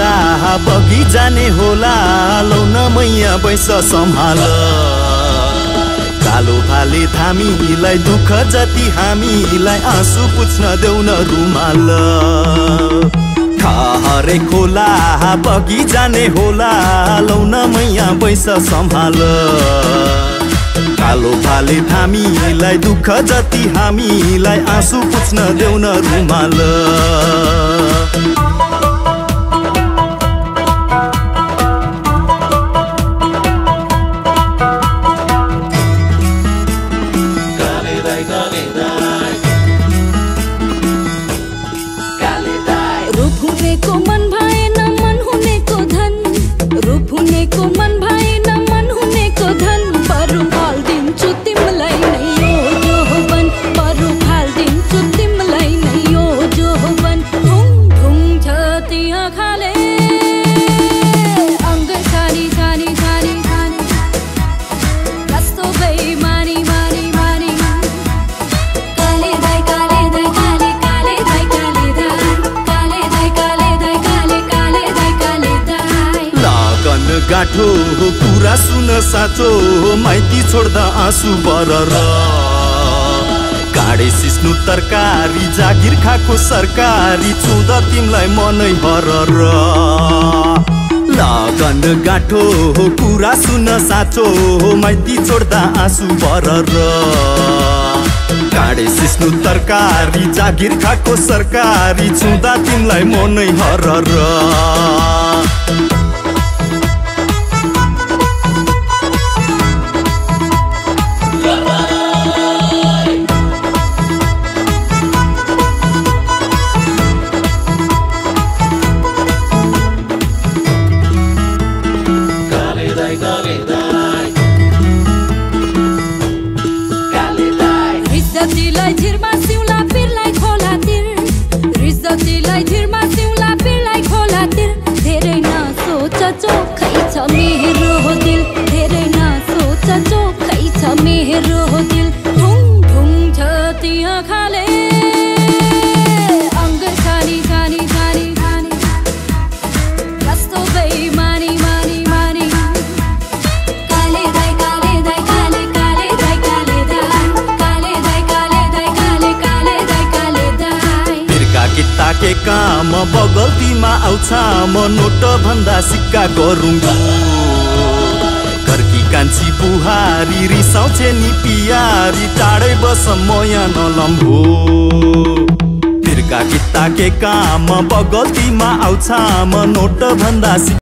खोला बगी जाने होला लौन मैया बैस सम्हाल। कालो भाले थामीलाई दुःख जति हामीलाई आँसु पुछ्न देउन रुमाल। हरे खोला बगी जाने होला लौन मैया बैस सम्हाल। कालो भाले थामीलाई दुःख जति हामीलाई आँसु पुछ्न देउन रुमाल। 多么。गाँठो। कुरा सुन साँचो माइती छोड्दा आँसु बरर काँडे सिस्नु तरकारी जागिर खाएको सरकारी छुँदा तिमीलाई मनै हरर लगन गाँठो कुरा सुन साँचो माइती छोड्दा आँसु बरर काँडे सिस्नु तरकारी जागिर खाएको सरकारी छुँदा तिमीलाई मनै हरर один. के काम? बगल्तीमा आउँछ। म नोट भन्दा सिक्का गरौँ। घरकी कान्छी बुहारी रिसाउँछे नि पियारी। टाढै बस म यहाँ नलम्भो बिर्का किता के काम? बगल्तीमा आउँछ। म नोट भन्दा